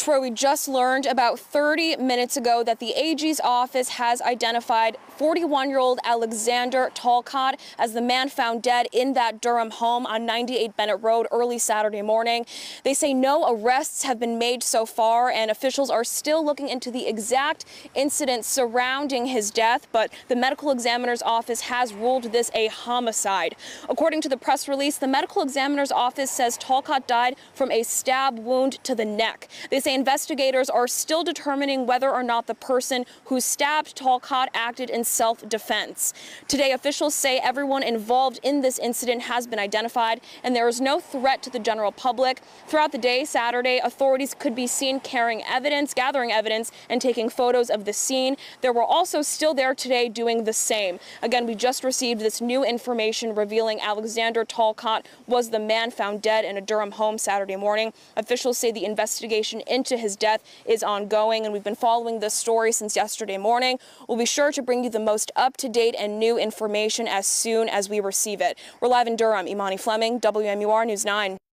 Troy, we just learned about 30 minutes ago that the AG's office has identified 41-year-old Alexander Talcott as the man found dead in that Durham home on 98 Bennett Road early Saturday morning. They say no arrests have been made so far, and officials are still looking into the exact incident surrounding his death, but the medical examiner's office has ruled this a homicide. According to the press release, the medical examiner's office says Talcott died from a stab wound to the neck. They say investigators are still determining whether or not the person who stabbed Talcott acted in self-defense. Today, officials say everyone involved in this incident has been identified and there is no threat to the general public. Throughout the day, Saturday, authorities could be seen carrying evidence, gathering evidence, and taking photos of the scene. There were also still there today doing the same. Again, we just received this new information revealing Alexander Talcott was the man found dead in a Durham home Saturday morning. Officials say the investigation into his death is ongoing, and we've been following this story since yesterday morning. We'll be sure to bring you the most up-to-date and new information as soon as we receive it. We're live in Durham. Imani Fleming, WMUR News 9.